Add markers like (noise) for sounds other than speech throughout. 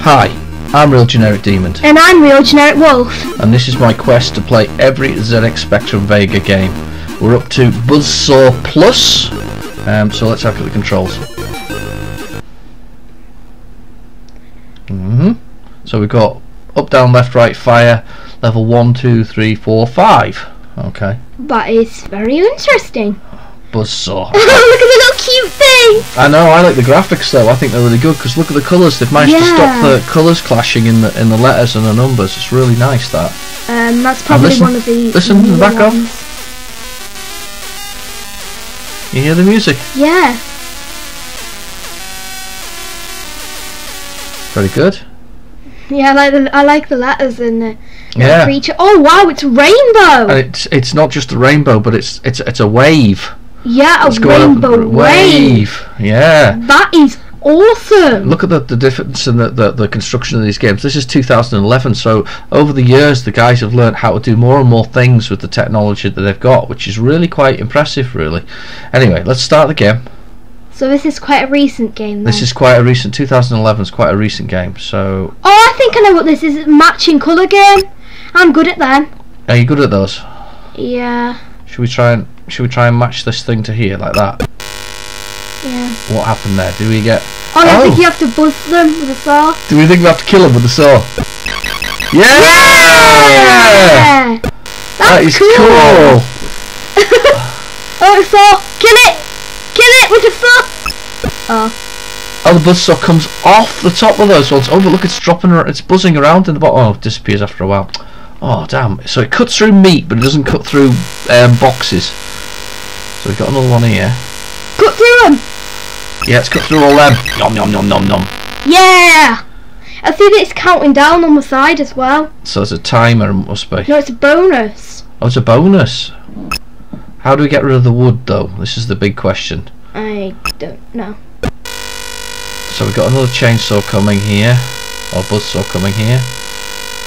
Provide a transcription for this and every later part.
Hi, I'm Real Generic Demon, And I'm Real Generic Wolf. and this is my quest to play every ZX Spectrum Vega game. We're up to Buzzsaw Plus, um, so let's have a look at the controls. hmm So we've got up, down, left, right, fire, level 1, 2, 3, 4, 5. Okay, That is very interesting. Buzzsaw. (laughs) look at the little (laughs) I know, I like the graphics though, I think they're really good because look at the colours, they've managed to stop the colours clashing in the in the letters and the numbers, it's really nice that. Um, that's probably listen- one of the. listen to the back off. You hear the music? Yeah. Very good. Yeah, I like the I like the letters and the Yeah. creature. Oh wow, it's rainbow! And it's it's not just a rainbow, but it's it's it's a wave. Yeah, a going up- rainbow wave. Yeah. That is awesome. Look at the, the difference in the, the, the construction of these games. This is 2011, so over the years the guys have learned how to do more and more things with the technology that they've got, which is really quite impressive, really. Anyway, let's start the game. So this is quite a recent game. Then. This is quite a recent 2011 is quite a recent game. So, Oh, I think I know what this is. It's a matching colour game. I'm good at them. are you good at those? Yeah. Should we try and should we try and match this thing to here like that? Yeah. What happened there? Do we get? Oh, I Oh. think you have to buzz them with a saw. Do we think we have to kill them with the saw? Yeah! Yeah. That is cool. (laughs) oh, it's saw. Kill it. Kill it with a saw. Oh. Oh, the buzz saw comes off the top of those ones. Oh, but look, it's dropping. It's buzzing around in the bottom. Oh, it disappears after a while. Oh, damn. So it cuts through meat, but it doesn't cut through um, boxes. So we've got another one here. Cut through them. Yeah, it's cut through all them. Nom nom nom nom nom. Yeah. I see that it's counting down on the side as well. So there's a timer, must be. No, it's a bonus. Oh, it's a bonus. How do we get rid of the wood, though? This is the big question. I don't know. So we've got another chainsaw coming here, or buzzsaw coming here.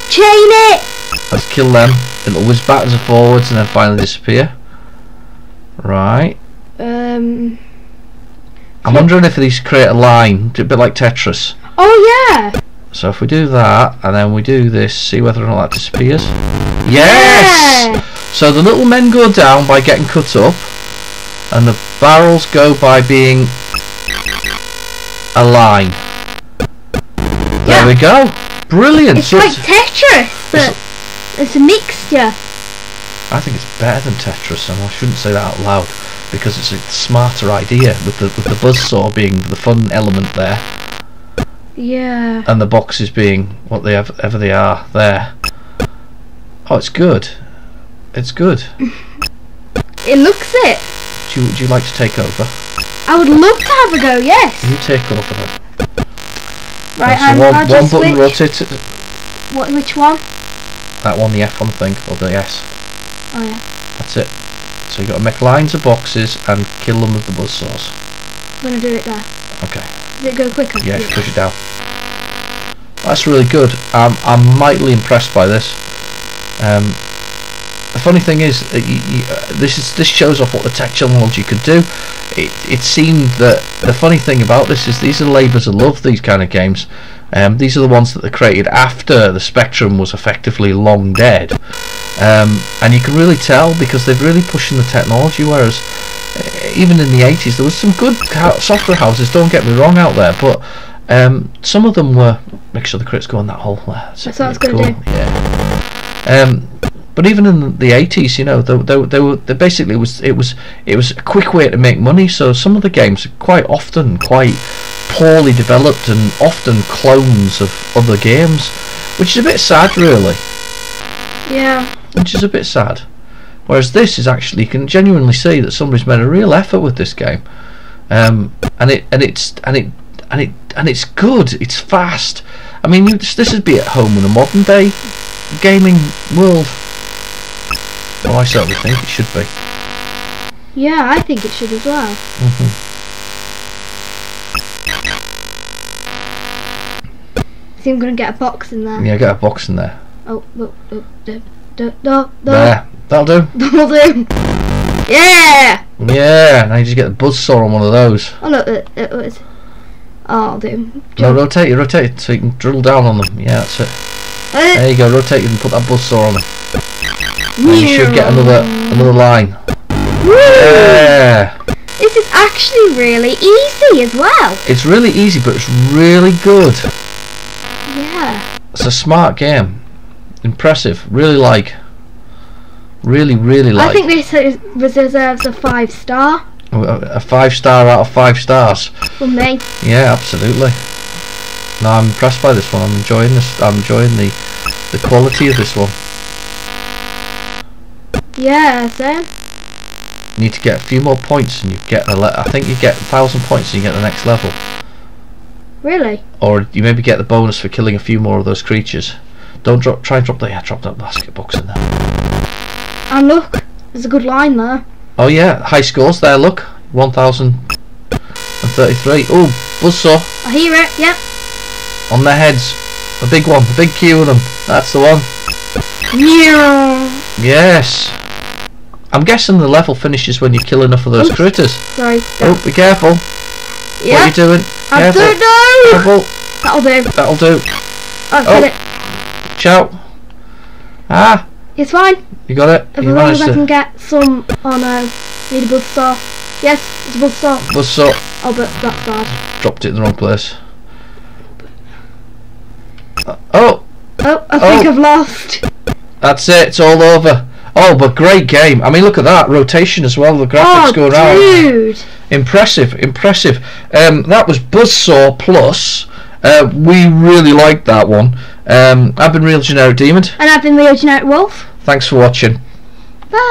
Chain it. Let's kill them. It'll whiz backwards and forwards and then finally disappear. Right. Um. I'm wondering if these create a line, a bit like Tetris. Oh yeah. So if we do that and then we do this, see whether or not that disappears. Yes! Yeah. So the little men go down by getting cut up, and the barrels go by being a line. There Yeah. we go. Brilliant. It's So like Tetris, but it's a mixture. I think it's better than Tetris, and I shouldn't say that out loud because it's a smarter idea with the with the buzzsaw being the fun element there, Yeah. and the boxes being what they have, ever they are there. Oh, it's good. It's good. (laughs) It looks it. Do you, would you like to take over? I would love to have a go. Yes. You take over then. Right. so I'm, um, one, one just button switch. rotate What? Which one? That one, the F1 thing, or the S. Oh yeah. That's it. So you've got to make lines of boxes and kill them with the buzzsaws. I'm gonna do it there. Okay. Does it go quicker? Yeah, you push it down. That's really good. I'm, I'm mightily impressed by this. Um, the funny thing is, uh, you, you, uh, this is this shows off what the tech technology could do. It, it seemed that the funny thing about this is these are labours of love. These kind of games. Um, these are the ones that they created after the Spectrum was effectively long dead, um, and you can really tell because they're really pushing the technology. Whereas uh, even in the 80s, there was some good software houses. Don't get me wrong out there, but um, some of them were make sure the crits go in that hole there. That's, That's what I was gonna cool. Yeah. Um, but even in the 80s, you know, they, they, they were they basically was it was it was a quick way to make money. So some of the games are quite often quite poorly developed and often clones of other games, which is a bit sad, really. Yeah. Which is a bit sad. Whereas this is actually you can genuinely see that somebody's made a real effort with this game, um, and it and it's and it and it and it's good. It's fast. I mean, this, this would be at home in a modern day gaming world. Well, I certainly think it should be. Yeah, I think it should as well. hmm I think I'm gonna get a box in there. Yeah, get a box in there. Oh, oh, do, do, do, do. There, that'll do. (laughs) That'll do. Yeah. Yeah, now you just get the buzzsaw on one of those. Oh look, it, it was. Oh, I'll do. No, rotate it, rotate it so you can drill down on them. Yeah, that's it. Uh, There you go, rotate it and put that buzzsaw on it. And you should get another another line. Woo! Yeah. This is actually really easy as well. It's really easy, but it's really good. It's a smart game. Impressive. Really like. Really, really like. I think this is, deserves a five star oh, a a five star out of five stars. For me. Yeah, absolutely. No, I'm impressed by this one. I'm enjoying this. I'm enjoying the the quality of this one. Yeah, so. You need to get a few more points, and you get a. Le- I think you get a thousand points, and you get the next level. Really? or you maybe get the bonus for killing a few more of those creatures. Don't drop. Try and drop that. Yeah, drop that basket box in there. And look, there's a good line there. Oh yeah, high scores there. Look, one thousand and thirty-three. Oh, buzzsaw I hear it, yep. on their heads. A big one. A big queue of them. That's the one. Yeah. Yes. I'm guessing the level finishes when you kill enough of those Oops. critters. Sorry. Oh, be careful. yeah. What are you doing? I Careful. don't know. That'll do. That'll do. I've Oh. got it. Ciao. Ah, It's fine. you got it. As You long as I can get some on a need a buzzsaw. Yes, it's a buzzsaw. Buzzsaw. Oh, but that's bad. Dropped it in the wrong place. Uh, Oh, Oh, I think Oh. I've lost. That's it. It's all over. Oh, but great game. I mean, look at that rotation as well. The graphics oh, go around. dude. Impressive, impressive. Um, that was Buzzsaw Plus. Uh, we really liked that one. Um, I've been Real Generic Demon. And I've been Real Generic Wolf. Thanks for watching. Bye.